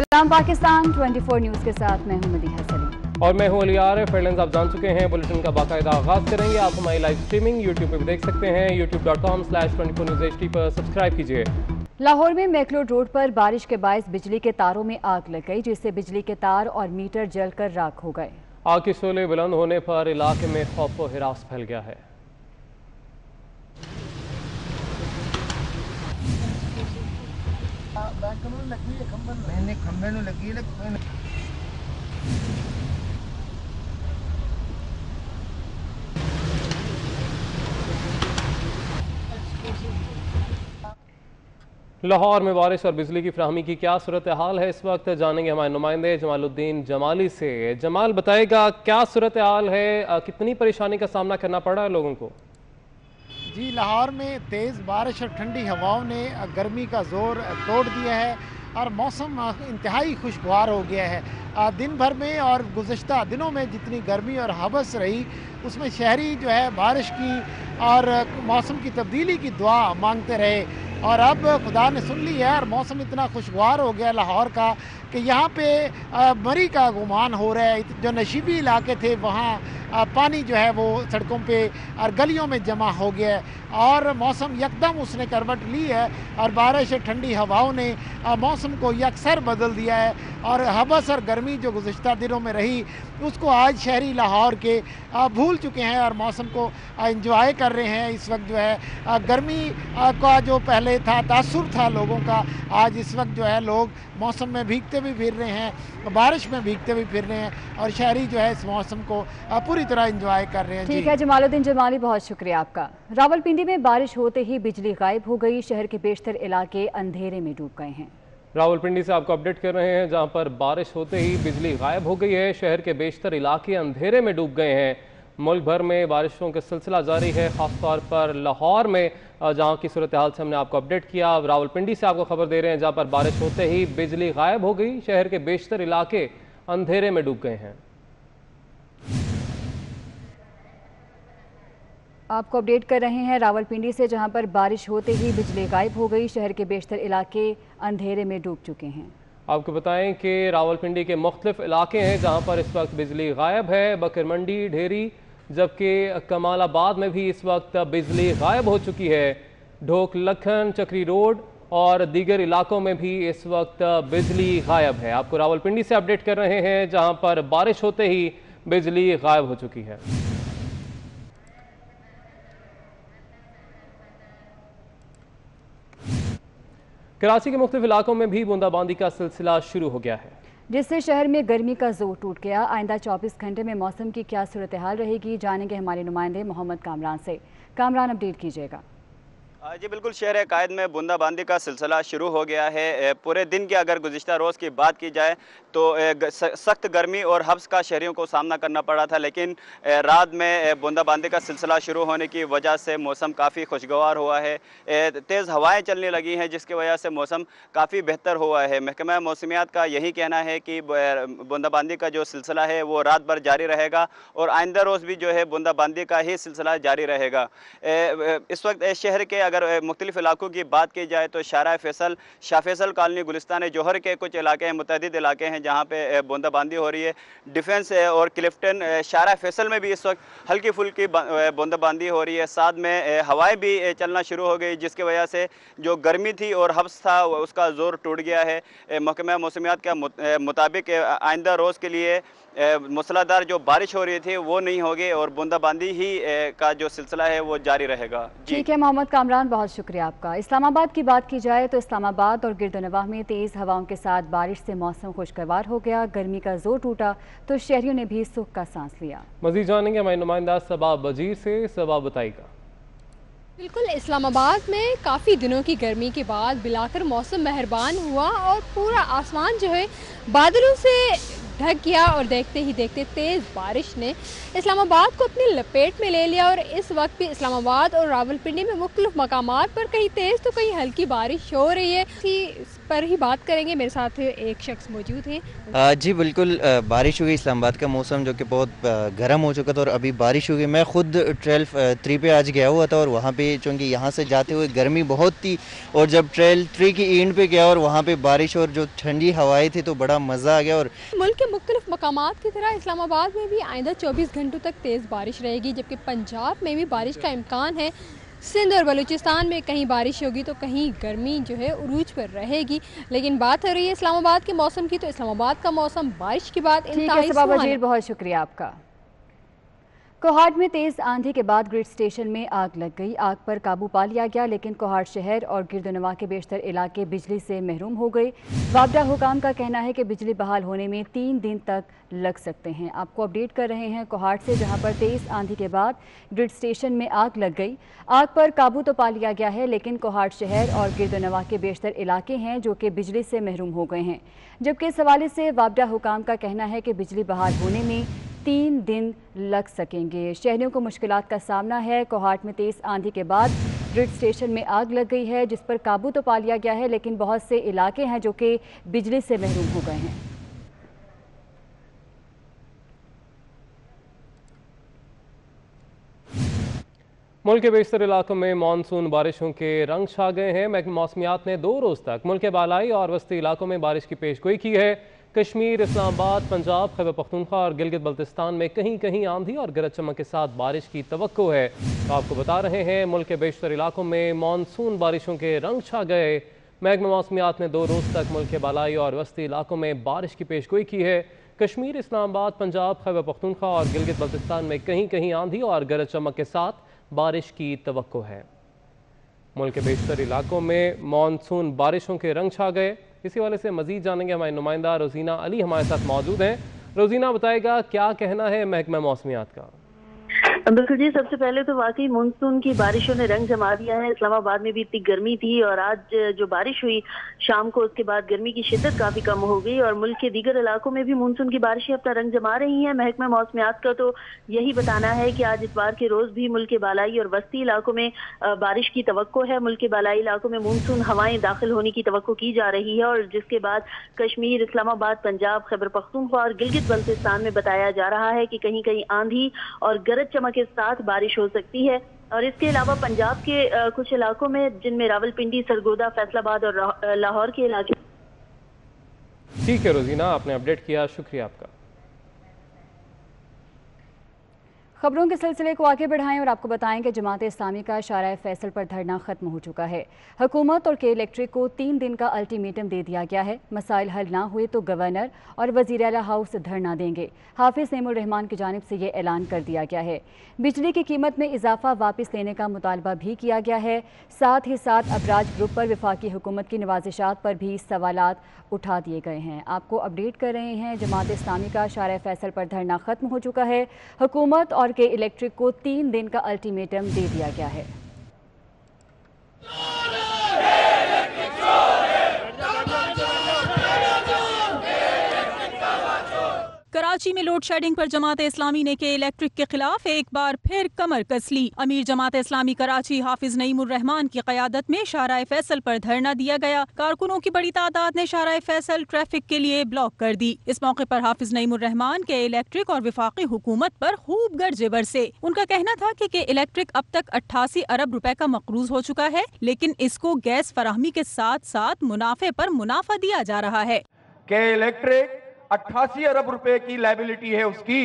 सलाम पाकिस्तान 24 न्यूज़ के साथ मैं हूँ मदीहा सलीम। और मैं हूँ अली आरिफ। हेडलाइंस आप जान चुके हैं बुलेटिन का बाकायदा आगाज़ करेंगे। आप हमारी लाइव स्ट्रीमिंग यूट्यूब पे भी देख सकते हैं। YouTube dot com slash twenty news H पर सब्सक्राइब कीजिए। लाहौर में मैकलोड रोड पर बारिश के बायस बिजली के तारों में आग लग गई जिससे बिजली के तार और मीटर जलकर राख हो गए। आग के शोले बुलंद होने पर इलाके में खौफ व हिरास फैल गया है। मैंने खंबे ਨੂੰ ਲੱਗੀ ਹੈ ਨਾ लाहौर में बारिश और बिजली की फ्राहमी की क्या सूरत हाल है इस वक्त जानेंगे हमारे नुमाइंदे जमालुद्दीन जमाली से जमाल बताएगा क्या सूरत हाल है अ, कितनी परेशानी का सामना करना पड़ रहा है लोगों को जी लाहौर में तेज़ बारिश और ठंडी हवाओं ने गर्मी का जोर तोड़ दिया है और मौसम इंतहाई खुशगवार हो गया है। दिन भर में और गुज्त दिनों में जितनी गर्मी और हवस रही, उसमें शहरी जो है बारिश की और मौसम की तब्दीली की दुआ मांगते रहे। और अब खुदा ने सुन ली है और मौसम इतना खुशगवार हो गया लाहौर का कि यहाँ पे मरी का गुमान हो रहा है। जो नशीबी इलाके थे, वहाँ पानी जो है वो सड़कों पे और गलियों में जमा हो गया है। और मौसम यकदम उसने करवट ली है और बारिश और ठंडी हवाओं ने मौसम को यकसर बदल दिया है। और हबस और गर्मी जो गुज्त दिनों में रही, उसको आज शहरी लाहौर के भूल चुके हैं और मौसम को इंजॉय कर रहे हैं। इस वक्त जो है गर्मी का जो पहले था, तासुर था लोगों का, आज इस वक्त जो है लोग मौसम में भीगते भी फिर रहे हैं बारिश में भीगते भी फिर रहे हैं और शहरी जो है इस मौसम को पूरी तरह इंजॉय कर रहे हैं। ठीक है जमालुद्दीन जमाली बहुत शुक्रिया आपका। रावलपिंडी में बारिश होते ही बिजली गायब हो गई शहर के बेशतर इलाके अंधेरे में डूब गए हैं। रावलपिंडी से आपको अपडेट कर रहे हैं जहाँ पर बारिश होते ही बिजली गायब हो गई है शहर के बेशतर इलाके अंधेरे में डूब गए हैं। मुल्क भर में बारिशों का सिलसिला जारी है खासतौर पर लाहौर में जहाँ की सूरत हाल से हमने आपको अपडेट किया। रावलपिंडी से आपको खबर दे रहे हैं जहाँ पर बारिश होते ही बिजली गायब हो गई। शहर के बेशतर इलाके अंधेरे में डूब गए हैं। आपको अपडेट कर रहे हैं रावलपिंडी से जहाँ पर बारिश होते ही बिजली गायब हो गई। शहर के बेशतर इलाके अंधेरे में डूब चुके हैं। आपको बताएँ कि रावलपिंडी के मुख्तलिफ़ इलाके हैं जहाँ पर इस वक्त बिजली गायब है। बकरमंडी ढेरी जबकि कमालाबाद में भी इस वक्त बिजली गायब हो चुकी है। ढोक, लखन, चक्री रोड और दीगर इलाकों में भी इस वक्त बिजली गायब है। आपको रावलपिंडी से अपडेट कर रहे हैं, जहाँ पर बारिश होते ही बिजली गायब हो चुकी है। कराची के मुख्तलिफ़ इलाकों में भी बूंदाबांदी का सिलसिला शुरू हो गया है। जिससे शहर में गर्मी का ज़ोर टूट गया। आइंदा 24 घंटे में मौसम की क्या सूरत हाल रहेगी, जानेंगे हमारे नुमाइंदे मोहम्मद कामरान से। कामरान, अपडेट कीजिएगा। जी, बिल्कुल शहर कायद में बूंदाबांदी का सिलसिला शुरू हो गया है। पूरे दिन की अगर गुज़श्ता रोज़ की बात की जाए तो सख्त गर्मी और हब्स का शहरीों को सामना करना पड़ा था, लेकिन रात में बूंदाबांदी का सिलसिला शुरू होने की वजह से मौसम काफ़ी खुशगवार हुआ है। तेज़ हवाएँ चलने लगी हैं, जिसकी वजह से मौसम काफ़ी बेहतर हुआ है। महकमा मौसमियात का यही कहना है कि बूंदाबांदी का जो सिलसिला है, वो रात भर जारी रहेगा और आइंदा रोज़ भी जो है, बूंदाबांदी का ही सिलसिला जारी रहेगा। इस वक्त शहर के अगर मुख्तलिफ़ इलाकों की बात की जाए तो शारा फैसल शाह फैसल कॉलोनी गुलिस्तान जौहर के कुछ इलाके हैं मुतद इलाके हैं जहाँ पे ए, बूंदाबांदी हो रही है। डिफेंस और क्लिफ्टन शारा फैसल में भी इस वक्त हल्की फुल्की बूंदाबांदी हो रही है। साथ में हवाएँ भी चलना शुरू हो गई जिसकी वजह से जो गर्मी थी और हफ्स था उसका ज़ोर टूट गया है। महकमा मौसमियात के मुताबिक आइंदा रोज़ के लिए मूसलाधार जो बारिश हो रही थी वो नहीं होगी और बूंदाबांदी ही का जो सिलसिला है वो जारी रहेगा। ठीक है मोहम्मद कामरान। बहुत शुक्रिया आपका। इस्लामाबाद की बात की जाए तो इस्लामाबाद और गिरदनवाह में तेज़ हवाओं के साथ बारिश से मौसम खुशगवार हो गया। गर्मी का ज़ोर टूटा तो शहरियों ने भी सुख का सांस लिया। मजीद जानेंगे हमारे नुमाइंदा सबा बजीर से। सबा बताएगा बिल्कुल इस्लामाबाद में काफ़ी दिनों की गर्मी के बाद बिलाकर मौसम मेहरबान हुआ और पूरा आसमान जो है बादलों से ढक गया और देखते ही देखते तेज़ बारिश ने इस्लामाबाद को अपनी लपेट में ले लिया और इस वक्त भी इस्लामाबाद और रावलपिंडी में मुख्तलिफ़ मकाम पर कहीं तेज़ तो कहीं हल्की बारिश हो रही है। पर ही बात करेंगे। मेरे साथ एक शख्स मौजूद हैं। जी बिल्कुल बारिश हो गई इस्लामाबाद का मौसम जो कि बहुत गर्म हो चुका था और अभी बारिश हो गई। मैं खुद ट्रेल थ्री पे आज गया हुआ था और वहाँ पे चूँकि यहाँ से जाते हुए गर्मी बहुत थी और जब ट्रेल थ्री की एंड पे गया और वहाँ पे बारिश और जो ठंडी हवाएँ थी तो बड़ा मज़ा आ गया और मुल्क के मुख्तलिफ़ मकाम की तरह इस्लामाबाद में भी आइंदा चौबीस घंटों तक तेज़ बारिश रहेगी जबकि पंजाब में भी बारिश का इम्कान है। सिंध और बलूचिस्तान में कहीं बारिश होगी तो कहीं गर्मी जो है उरूज पर रहेगी। लेकिन बात हो रही है इस्लामाबाद के मौसम की तो इस्लामाबाद का मौसम बारिश के बाद बहुत शुक्रिया आपका। कोहाट में तेज आंधी के बाद ग्रिड स्टेशन में आग लग गई। आग पर काबू पा लिया गया, लेकिन कोहाट शहर और गिरदनवा के बेशतर इलाके बिजली से महरूम हो गए। वापडा हुकाम का कहना है कि बिजली बहाल होने में तीन दिन तक लग सकते हैं। आपको अपडेट कर रहे हैं कोहाट से, जहाँ पर तेज आंधी के बाद ग्रिड स्टेशन में आग लग गई। आग पर काबू तो पा लिया गया है, लेकिन कोहाट शहर और गिरदनवा के बेशतर इलाके हैं जो कि बिजली से महरूम हो गए हैं। जबकि इस हवाले से वापडा हुकाम का कहना है कि बिजली बहाल होने में तीन दिन लग सकेंगे। शहरियों को मुश्किल का सामना है। कोहाट में तेज़ आंधी के बाद ग्रिड स्टेशन में आग लग गई है, जिस पर काबू तो पा लिया गया है, लेकिन बहुत से इलाके हैं जो कि बिजली से महरूम हो गए हैं। मुल्क के बेशतर इलाकों में मानसून बारिशों के रंग छा गए हैं। मौसमियात ने दो रोज़ तक मुल्क के बालाई और वस्ती इलाकों में बारिश की पेशगोई की है। कश्मीर, इस्लामाबाद, पंजाब, खैबर पख्तूनख्वा और गिलगित बल्तिस्तान में कहीं कहीं आंधी और गरज चमक के साथ बारिश की तो है। तो आपको बता रहे हैं, मुल्क के बेशतर इलाकों में मानसून बारिशों के रंग छा गए। महकमा मौसमियात ने दो रोज़ तक मुल्क के बालाई और वस्ती इलाकों में बारिश की पेशगोई की है। कश्मीर, इस्लामाबाद, पंजाब, खैबर पख्तूनख्वा और गिलगित बल्तिस्तान में कहीं कहीं आंधी और गरज चमक के साथ बारिश की तो है। मुल्क के बेशतर इलाकों में मानसून बारिशों के रंग छा गए। इसी वाले से मजीद जानेंगे हमारे नुमाइंदा रोजीना अली हमारे साथ मौजूद हैं। रोजीना, बताएगा क्या कहना है महकमा मौसमियात का? बिल्कुल जी, सबसे पहले तो वाकई मानसून की बारिशों ने रंग जमा दिया है। इस्लामाबाद में भी इतनी गर्मी थी और आज जो बारिश हुई, शाम को उसके बाद गर्मी की शिद्दत काफ़ी कम हो गई और मुल्क के दीगर इलाकों में भी मानसून की बारिशें अपना रंग जमा रही हैं। महकमा मौसमियात का तो यही बताना है कि आज इतवार के रोज भी मुल्क के बालाई और वस्ती इलाकों में बारिश की तो है। मुल्क के बालाई इलाकों में मानसून हवाएँ दाखिल होने की तो की जा रही है और जिसके बाद कश्मीर, इस्लामाबाद, पंजाब, खैबर पख्तूनख्वा और गिलगित बल्तिस्तान में बताया जा रहा है कि कहीं कहीं आंधी और गरज चमक के साथ बारिश हो सकती है। और इसके अलावा पंजाब के कुछ इलाकों में, जिनमें रावलपिंडी, सरगोदा, फैसलाबाद और लाहौर के इलाके ठीक है रोजीना, आपने अपडेट किया। शुक्रिया आपका। खबरों के सिलसिले को आगे बढ़ाएँ और आपको बताएँ कि जमात इस्लामी का शारा फैसल पर धरना खत्म हो चुका है। हुकूमत और के इलेक्ट्रिक को तीन दिन का अल्टीमेटम दे दिया गया है। मसाइल हल ना हुए तो गवर्नर और वज़ीर अला हाउस धरना देंगे। हाफिज रहमान की जानब से ये ऐलान कर दिया गया है। बिजली की कीमत में इजाफा वापस लेने का मुतालबा भी किया गया है। साथ ही साथ अबराज ग्रुप पर विफाकी हुकूमत की नवाजिशात पर भी सवाल उठा दिए गए हैं। आपको अपडेट कर रहे हैं, जमात इस्लामी का शारा फैसल पर धरना खत्म हो चुका है। हुकूमत और के इलेक्ट्रिक को तीन दिन का अल्टीमेटम दे दिया गया है। कराची में लोड शेडिंग पर जमात इस्लामी ने के इलेक्ट्रिक के खिलाफ एक बार फिर कमर कस ली अमीर जमात इस्लामी कराची हाफिज नईमुररहमान की क्यादत में शारा फैसल पर धरना दिया गया। कारकुनों की बड़ी तादाद ने शारा फैसल ट्रैफ़िक के लिए ब्लॉक कर दी। इस मौके पर हाफिज नईमुररहमान के इलेक्ट्रिक और विफाकी हुकूमत पर खूब गर्जे बरसे। उनका कहना था की के इलेक्ट्रिक अब तक अट्ठासी अरब रुपए का मकरूज हो चुका है, लेकिन इसको गैस फराहमी के साथ साथ मुनाफे पर मुनाफा दिया जा रहा है। के इलेक्ट्रिक अट्ठासी अरब रुपए की लाइबिलिटी है उसकी,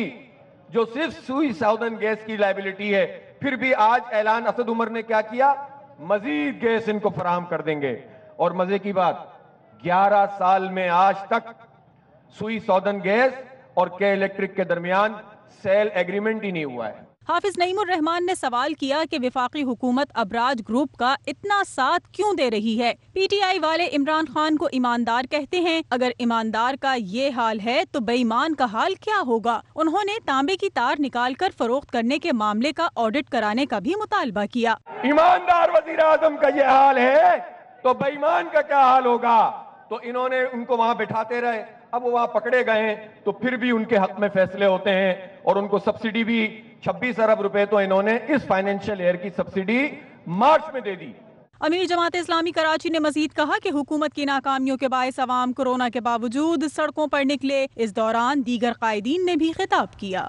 जो सिर्फ़ सुई साउदर्न गैस की लाइबिलिटी है। फिर भी आज ऐलान असद उमर ने क्या किया? मजीद गैस इनको फराहम कर देंगे। और मज़े की बात 11 साल में आज तक सुई सौदन गैस और के इलेक्ट्रिक के दरमियान सेल एग्रीमेंट ही नहीं हुआ है। हाफिज नईमुर रहमान ने सवाल किया कि विफाकी हुकूमत अबराज ग्रुप का इतना साथ क्यों दे रही है? पीटीआई वाले इमरान खान को ईमानदार कहते हैं, अगर ईमानदार का ये हाल है तो बेईमान का हाल क्या होगा? उन्होंने तांबे की तार निकाल कर फरोख्त करने के मामले का ऑडिट कराने का भी मुतालबा किया। ईमानदार वज़ीर आज़म का ये हाल है तो बेईमान का क्या हाल होगा? तो इन्होंने उनको वहाँ बैठाते रहे। अब वो वहाँ पकड़े गए तो फिर भी उनके हक में फैसले होते हैं और उनको सब्सिडी भी 26 अरब रुपए तो इन्होंने इस फाइनेंशियल ईयर की सब्सिडी मार्च में दे दी। अमीर जमात इस्लामी कराची ने मजीद कहा कि हुकूमत की नाकामियों के बायस अवाम कोरोना के बावजूद सड़कों पर निकले। इस दौरान दीगर कायदीन ने भी खिताब किया।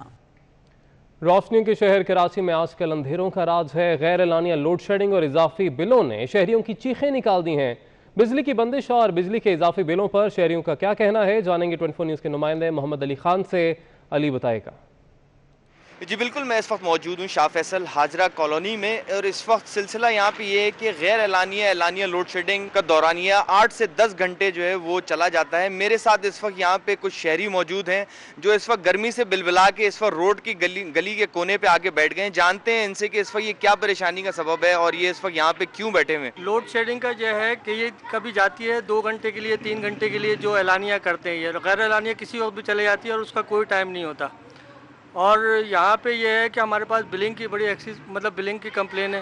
रोशनी के शहर कराची में आजकल अंधेरों का राज है। गैर एलानिया लोड शेडिंग और इजाफी बिलों ने शहरियों की चीखें निकाल दी हैं। बिजली की बंदिश और बिजली के इजाफी बिलों पर शहरियों का क्या कहना है? जानेंगे ट्वेंटी न्यूज़ के नुमाइंदे मोहम्मद अली खान से। अली बताएगा। जी, बिल्कुल, मैं इस वक्त मौजूद हूँ शाह फैसल हाजरा कॉलोनी में और इस वक्त सिलसिला यहाँ पे ये है कि गैर एलानिया एलानिया लोड शेडिंग का दौरानिया आठ से दस घंटे जो है वो चला जाता है। मेरे साथ इस वक्त यहाँ पे कुछ शहरी मौजूद हैं जो इस वक्त गर्मी से बिलबिला के इस वक्त रोड की गली गली के कोने पर आके बैठ गए जानते हैं इनसे कि इस वक्त ये क्या परेशानी का सबब है और ये इस वक्त यहाँ पे क्यों बैठे हुए लोड शेडिंग का जो है कि ये कभी जाती है दो घंटे के लिए, तीन घंटे के लिए जो एलानिया करते हैं ये। गैर एलानिया किसी वक्त भी चले जाती है और उसका कोई टाइम नहीं होता। और यहाँ पे ये है कि हमारे पास बिलिंग की बड़ी एक्सिस मतलब बिलिंग की कंप्लेन है।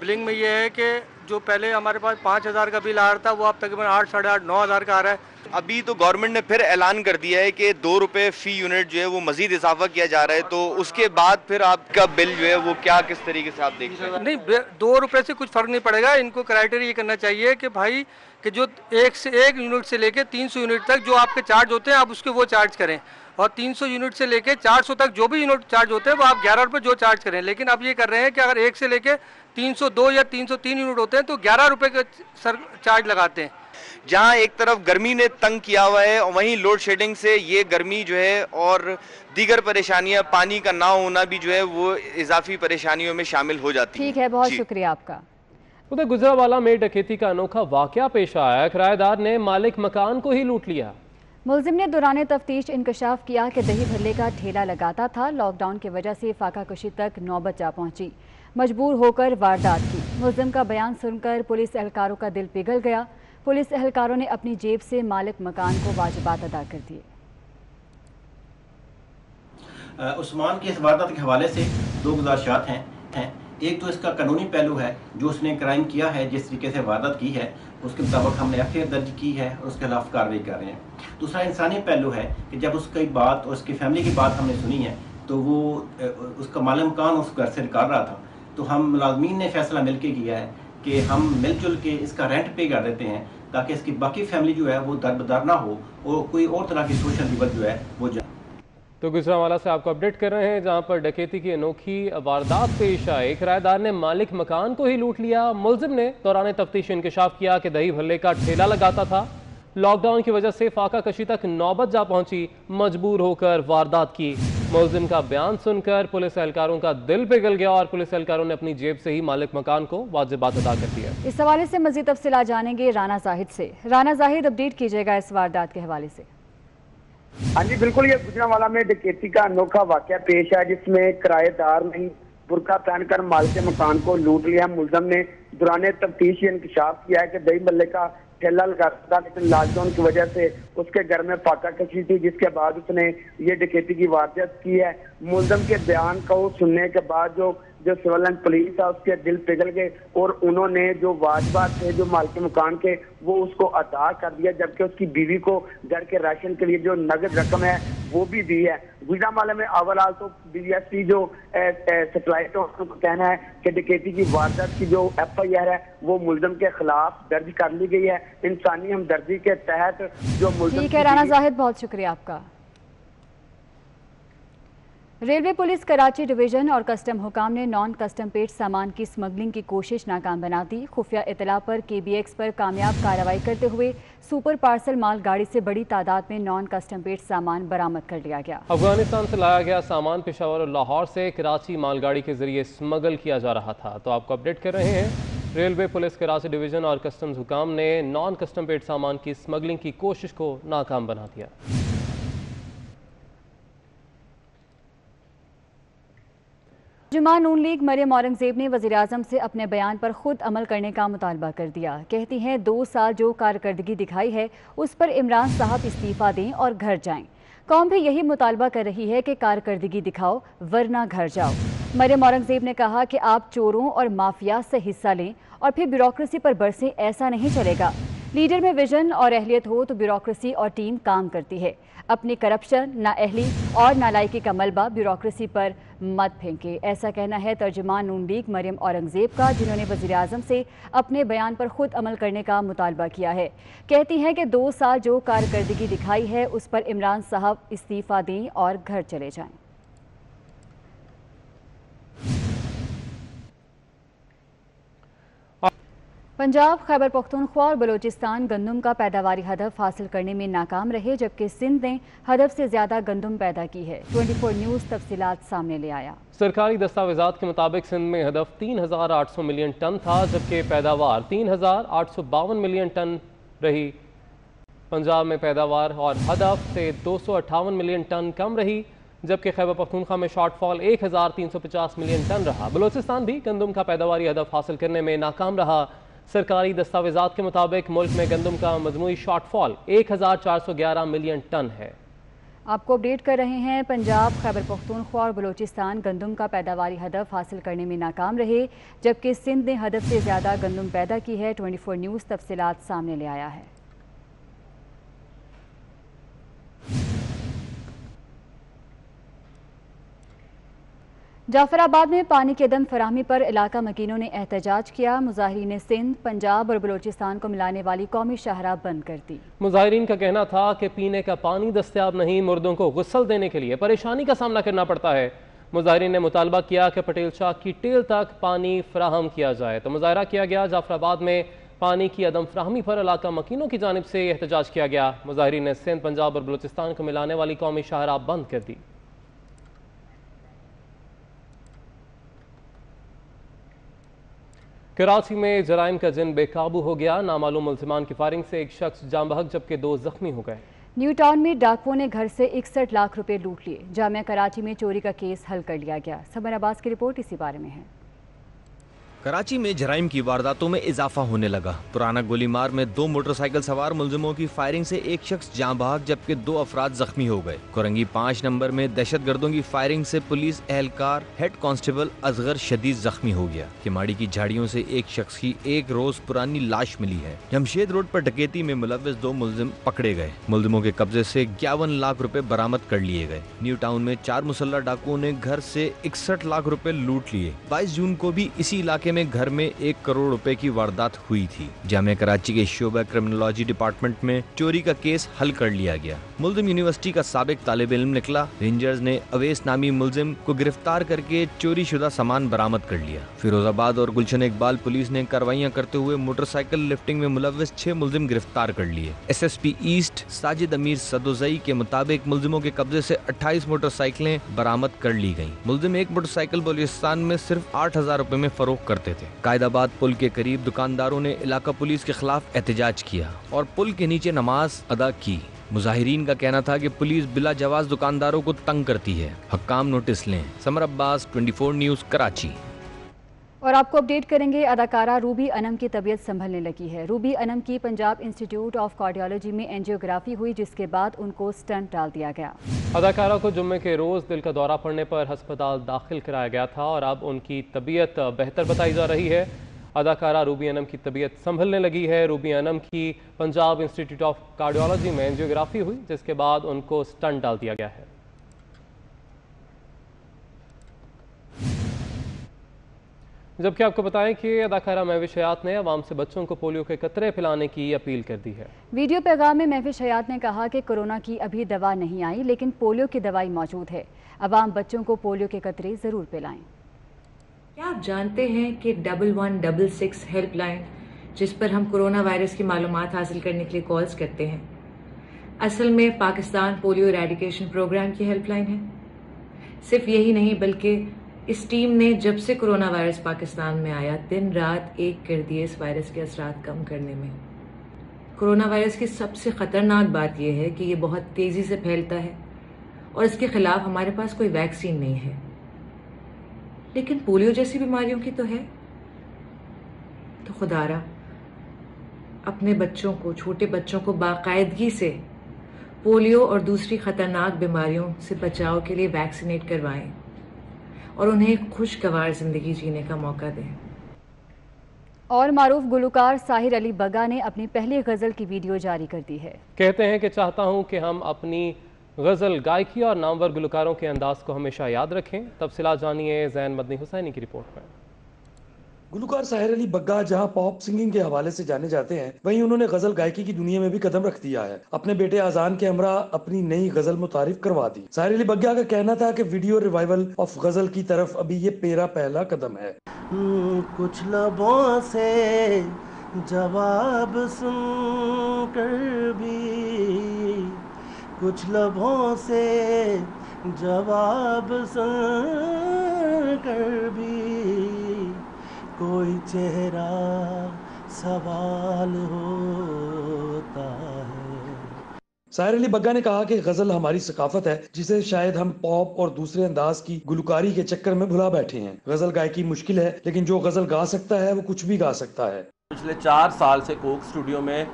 बिलिंग में ये है कि जो पहले हमारे पास पाँच हज़ार का बिल आ रहा था वो अब तकरीबन आठ साढ़े आठ नौ हज़ार का आ रहा है। अभी तो गवर्नमेंट ने फिर ऐलान कर दिया है कि दो रुपये फ़ी यूनिट जो है वो मजीद इजाफा किया जा रहा है। तो उसके बाद फिर आपका बिल जो है वो क्या किस तरीके से आप देख रहे हैं? नहीं दो रुपये से कुछ फ़र्क नहीं पड़ेगा। इनको क्राइटेरिया ये करना चाहिए कि भाई कि जो एक से एक यूनिट से लेके तीन सौ यूनिट तक जो आपके चार्ज होते हैं आप उसके वो चार्ज करें। और 300 यूनिट से लेके 400 तक जो भी यूनिट चार्ज होते हैं वो आप ग्यारह रुपये जो चार्ज करें। लेकिन अब ये कर रहे हैं कि अगर एक से लेके 302 या 303 यूनिट होते हैं तो ग्यारह रुपये के सर चार्ज लगाते हैं। जहाँ एक तरफ़ गर्मी ने तंग किया हुआ है और वहीं लोड शेडिंग से ये गर्मी जो है और दीगर परेशानियाँ पानी का ना होना भी जो है वो इजाफी परेशानियों में शामिल हो जाती है ठीक है। बहुत शुक्रिया आपका। उधर गुजरावाला में डकैती का अनोखा वाक्य पेश आया किराएदार ने मालिक मकान को ही लूट लिया। मुलजिम ने दौरान तफ्तीश इंकशाफ किया कि दही भल्ले का ठेला लगाता था। लॉकडाउन की वजह से फाका कशी तक नौबत जा पहुँची। मजबूर होकर वारदात की। मुलजिम का बयान सुनकर पुलिस एहलकारों का दिल पिघल गया। पुलिस एहलकारों ने अपनी जेब से मालिक मकान को वाजिबात अदा कर दिए। उस्मान की इस वारदात के हवाले से दो गुजारिशात हैं हैं। एक तो इसका कानूनी पहलू है, जो उसने क्राइम किया है, जिस तरीके से वारदात की है, उसके मुताबिक हमने एफ़ दर्ज की है और उसके खिलाफ कार्रवाई कर रहे हैं। दूसरा इंसानी पहलू है कि जब उसकी बात और उसकी फैमिली की बात हमने सुनी है तो वो उसका मालूम कान उस घर से निकाल रहा था। तो हम मुलाजमीन ने फैसला मिल के किया है कि हम मिलजुल के इसका रेंट पे कर देते हैं, ताकि इसकी बाकी फैमिली जो है, वो दरबदार ना हो और कोई और तरह की सोशल रिवत जो है, वो जाए। तो गुजरावाला से आपको अपडेट कर रहे हैं, जहाँ पर डकैती की अनोखी वारदात पेश आए किराएदार ने मालिक मकान को ही लूट लिया। मुलजिम ने दौरान तफ्तीश इंकशाफ किया कि दही भल्ले का ठेला लगाता था। लॉकडाउन की वजह से फाका कशी तक नौबत जा पहुँची, मजबूर होकर वारदात की। मुलजिम का बयान सुनकर पुलिस एहलकारों का दिल पिघल गया और पुलिस एहलकारों ने अपनी जेब से ही मालिक मकान को वाजिबात अदा कर दिया इस हवाले से मजीद तफसीला जानेंगे राना जाहिद से। राना जाहिद, अपडेट कीजिएगा इस वारदात के हवाले से। हाँ जी, बिल्कुल, ये गुजरावाला में डकैती का अनोखा वाक्य पेश है, जिसमें किराएदार ने बुरका पहनकर मालिक मकान को लूट लिया। मुलजम ने दौरान तफ्तीश इंकशाफ किया है कि दही मल्ले का ठेला लगाता था, लेकिन लॉकडाउन की वजह से उसके घर में फाका कशी थी, जिसके बाद उसने ये डकैती की वारदात की है। मुलजम के बयान को सुनने के बाद जो जो सिविल लाइन पुलिस है उसके दिल पिघल गए और उन्होंने जो वाजबात थे जो मालिक मकान के वो उसको अदा कर दिया जबकि उसकी बीवी को घर के राशन के लिए जो नगद रकम है वो भी दी है। गुजरावाला में अवलाल तो बीएसपी जो सेटेलाइट उनका कहना है कि डकैती की वारदात की जो एफ़ आई आर है वो मुलजम के खिलाफ दर्ज कर ली गई है। इंसानी हमदर्दी के तहत जो मुलजम ठीक है राना जाहिद बहुत शुक्रिया आपका। रेलवे पुलिस, कराची डिवीज़न और कस्टम हुकाम ने नॉन कस्टम पेड सामान की स्मगलिंग की कोशिश नाकाम बना दी। खुफिया इतला पर के बी एक्स पर कामयाब कार्रवाई करते हुए सुपर पार्सल माल गाड़ी से बड़ी तादाद में नॉन कस्टम पेड सामान बरामद कर लिया गया। अफ़गानिस्तान से लाया गया सामान पेशावर और लाहौर से कराची मालगाड़ी के ज़रिए स्मगल किया जा रहा था। तो आपको अपडेट कर रहे हैं, रेलवे पुलिस, कराची डिवीज़न और कस्टम्स हुकाम ने नॉन कस्टम पेड सामान की स्मगलिंग की कोशिश को नाकाम बना दिया। जुमा नून लीग मरियम औरंगज़ेब ने वजी अजम से अपने बयान पर खुद अमल करने का मुतालबा कर दिया। कहती हैं, दो साल जो कारकर्दगी दिखाई है, उस पर इमरान साहब इस्तीफ़ा दें और घर जाएँ। कौम भी यही मुतालबा कर रही है कि कारकर्दगी दिखाओ, वरना घर जाओ। मरियम औरंगज़ेब ने कहा कि आप चोरों और माफिया से हिस्सा लें और फिर ब्यूरोसी पर बरसें, ऐसा नहीं चलेगा। लीडर में विजन और अहलियत हो तो ब्यूरोक्रेसी और टीम काम करती है। अपनी करप्शन, ना नाअहली और नालायकी का मलबा ब्यूरोक्रेसी पर मत फेंके। ऐसा कहना है तर्जुमान नून लीग मरियम औरंगज़ेब का, जिन्होंने वजी अजम से अपने बयान पर खुद अमल करने का मुतालबा किया है। कहती हैं कि दो साल जो कारकर्दगी दिखाई है, उस पर इमरान साहब इस्तीफ़ा दें और घर चले जाएँ। पंजाब खैबर पख्तूनख्वा और बलूचिस्तान गंदम का पैदावारी हदफ हासिल करने में नाकाम रहे, जबकि सिंध ने हदफ से ज़्यादा गंदम पैदा की है। 24 न्यूज़ तफसीलात सामने ले आया। सरकारी दस्तावेजा के मुताबिक सिंध में हदफ तीन हज़ार आठ सौ मिलियन टन था, जबकि पैदावार तीन हज़ार आठ सौ बावन मिलियन टन रही। पंजाब में पैदावार और हदफ से दो सौ अट्ठावन मिलियन टन कम रही, जबकि खैबर पख्तूनख्वा में शॉर्टफॉल एक हज़ार तीन सौ पचास मिलियन टन रहा। बलोचिस्तान भी गंदम का पैदावारी हदफ हासिल करने में नाकाम रहा। सरकारी दस्तावेजा के मुताबिक मुल्क में गंदम का मजमू शॉर्टफॉल एक हज़ार चार सौ ग्यारह मिलियन टन है। आपको अपडेट कर रहे हैं, पंजाब खैबर पख्तूनख्वा और बलोचिस्तान गंदम का पैदावारी हदफ हासिल करने में नाकाम रहे, जबकि सिंध ने हदफ से ज़्यादा गंदम पैदा की है 24 न्यूज़ तफसीत सामने ले आया है। जाफराबाद में पानी के दम फराहमी पर इलाका मकीनों ने एहतजाज किया। मुजाहरीन ने सिंध, पंजाब और बलोचिस्तान को मिलाने वाली कौमी शहरा बंद कर दी। मुजाहरीन का कहना था कि पीने का पानी दस्तियाब नहीं, मुर्दों को गुस्सल देने के लिए परेशानी का सामना करना पड़ता है। मुजाहरीन ने मुतालबा किया कि पटेल शाह की टेल तक पानी फ्राहम किया जाए। तो मुजाहरा किया गया, जाफराबाद में पानी की अदम फ्राहमी पर इलाका मकीनों की जानब से एहतजाज किया गया। मुजाहरीन ने सिंध, पंजाब और बलोचिस्तान को मिलाने वाली कौमी शाहरा बंद कर दी। कराची में जराइम का जिन बेकाबू हो गया, नामालूम मुलजमान की फायरिंग से एक शख्स जाम बहक जबकि दो जख्मी हो गए। न्यू टाउन में डाकुओं ने घर से इकसठ लाख रुपए लूट लिए। जामिया कराची में चोरी का केस हल कर लिया गया। समर अब्बास की रिपोर्ट इसी बारे में है। कराची में जराइम की वारदातों में इजाफा होने लगा। पुराना गोलीमार में दो मोटरसाइकिल सवार मुलजिमों की फायरिंग से एक शख्स जाँ भाग, जबकि दो अफराद जख्मी हो गए। कुरंगी पाँच नंबर में दहशत गर्दों की फायरिंग से पुलिस एहलकार हेड कांस्टेबल असगर शदीद जख्मी हो गया। किमाड़ी की झाड़ियों से एक शख्स की एक रोज पुरानी लाश मिली है। जमशेद रोड पर डकैती में मुलविस दो मुलजिम पकड़े गए। मुलजिमों के कब्जे से इक्यावन लाख रूपए बरामद कर लिए गए। न्यू टाउन में चार मुसल्ला डाकुओं ने घर से इकसठ लाख रूपए लूट लिए। बाईस जून को भी इसी इलाके में घर में एक करोड़ रुपए की वारदात हुई थी जामिया कराची के शोबा क्रिमिनोलॉजी डिपार्टमेंट में चोरी का केस हल कर लिया गया। मुलजिम यूनिवर्सिटी का सबक तालब इल्म निकला। रेंजर्स ने अवेश नामी मुलजिम को गिरफ़्तार करके चोरी शुदा सामान बरामद कर लिया। फिरोजाबाद और गुलशन इकबाल पुलिस ने कार्रवाइयाँ करते हुए मोटरसाइकिल लिफ्टिंग में मुलविस छह मुलजिम गिरफ़्तार कर लिए। S S P East Sajid Amir Sadozai के मुताबिक मुलजिमों के कब्जे से अट्ठाईस मोटरसाइकिलें बरामद कर ली गई मुलजिम एक मोटरसाइकिल बलूचिस्तान में सिर्फ़ आठ हज़ार रूपए में फरोख करते थे। कायदाबाद पुल के करीब दुकानदारों ने इलाका पुलिस के खिलाफ एहतजाज किया और पुल के नीचे नमाज़ अदा की। मुजाहरीन का कहना था कि पुलिस बिला जवाज दुकानदारों को तंग करती है। हक्काम नोटिस लें। समर अब्बास 24 न्यूज़, कराची। और आपको अपडेट करेंगे, अदाकारा रूबी अनम की तबीयत संभलने लगी है। रूबी अनम की पंजाब इंस्टीट्यूट ऑफ़ कार्डियोलॉजी में एंजियोग्राफी हुई, जिसके बाद उनको स्टंट डाल दिया गया। अदाकारा को जुम्मे के रोज़ दिल का दौरा पड़ने पर अस्पताल दाखिल कराया गया था और अब उनकी तबीयत बेहतर बताई जा रही है। अदाकारा रूबी अनम की तबीयत संभलने लगी है। रूबी अनम की पंजाब इंस्टीट्यूट ऑफ़ कार्डियोलॉजी में एंजियोग्राफी हुई, जिसके बाद उनको स्टंट डाल दिया गया है। जबकि आपको बताएँ कि अदाकारा महविश हयात ने अवाम से बच्चों को पोलियो के कतरे पिलाने की अपील कर दी है। वीडियो पैगाम में महविश हयात ने कहा कि कोरोना की अभी दवा नहीं आई लेकिन पोलियो की दवाई मौजूद है। अवाम बच्चों को पोलियो के कतरे ज़रूर पिलाएँ। क्या आप जानते हैं कि double one double six helpline जिस पर हम कोरोना वायरस की मालूम हासिल करने के लिए कॉल्स करते हैं असल में पाकिस्तान पोलियो रेडिकेशन प्रोग्राम की हेल्पलाइन है। सिर्फ़ यही नहीं बल्कि इस टीम ने जब से कोरोना वायरस पाकिस्तान में आया, दिन रात एक कर दिए इस वायरस के असरात कम करने में। कोरोना वायरस की सबसे ख़तरनाक बात यह है कि ये बहुत तेज़ी से फैलता है और इसके ख़िलाफ़ हमारे पास कोई वैक्सीन नहीं है। लेकिन पोलियो जैसी बीमारियों की तो है। तो खुदारा, अपने बच्चों को, छोटे बच्चों को बाकायदगी से पोलियो और दूसरी ख़तरनाक बीमारियों से बचाव के लिए वैक्सीनेट करवाएँ। और उन्हें खुशगवार ज़िंदगी जीने का मौका दें। और मारूफ गुलकार साहिर अली बगा ने अपनी पहली गज़ल की वीडियो जारी कर दी है। कहते हैं कि चाहता हूँ कि हम अपनी गज़ल गायकी और नामवर गुलकारों के अंदाज को हमेशा याद रखें। तफसला जानिए जैन मदनी हुसैनी की रिपोर्ट में। गुलकार साहिर अली बग्गा जहाँ पॉप सिंगिंग के हवाले से जाने जाते हैं वहीं उन्होंने गज़ल गायकी की दुनिया में भी कदम रख दिया है। अपने बेटे आजान के हमरा अपनी नई गज़ल मुतारिफ करवा दी। साहिर अली बग्गा का कहना था कि वीडियो रिवाइवल ऑफ़ गज़ल की तरफ़ अभी ये पेरा पहला कदम है। हम्म, कुछ लबों से जवाब सुन कर भी कुछ लबों से जवाब सुन कर भी कोई चेहरा सवाल होता है। साहिर अली बग्गा ने कहा कि गज़ल हमारी सकाफत है जिसे शायद हम पॉप और दूसरे अंदाज की गुलकारी के चक्कर में भुला बैठे हैं। गज़ल गायकी मुश्किल है लेकिन जो गज़ल गा सकता है वो कुछ भी गा सकता है। पिछले चार साल से कोक स्टूडियो में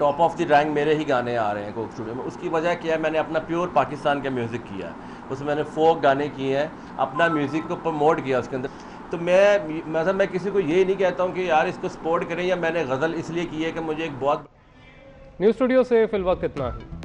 टॉप ऑफ़ द रैंक मेरे ही गाने आ रहे हैं कोक स्टूडियो में। उसकी वजह क्या है? मैंने अपना प्योर पाकिस्तान का म्यूज़िक किया है। उसमें मैंने फोक गाने किए हैं अपना म्यूज़िक को प्रमोट किया उसके अंदर। तो मैं मतलब मैं किसी को ये नहीं कहता हूँ कि यार इसको सपोर्ट करें या मैंने गज़ल इसलिए की है कि मुझे एक बहुत न्यूज़ स्टूडियो से फिल वक्त इतना है।